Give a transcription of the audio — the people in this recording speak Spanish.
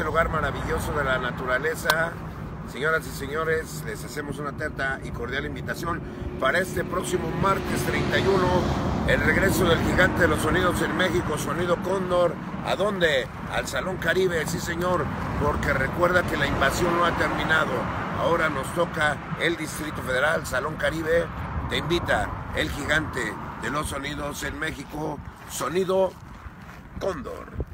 este lugar maravilloso de la naturaleza. Señoras y señores, les hacemos una atenta y cordial invitación para este próximo martes 31, el regreso del gigante de los sonidos en México, Sonido Cóndor. ¿A dónde? Al Salón Caribe, sí señor, porque recuerda que la invasión no ha terminado. Ahora nos toca el Distrito Federal, Salón Caribe. Te invita el gigante de los sonidos en México, Sonido Cóndor.